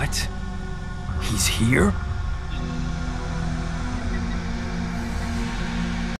What? He's here?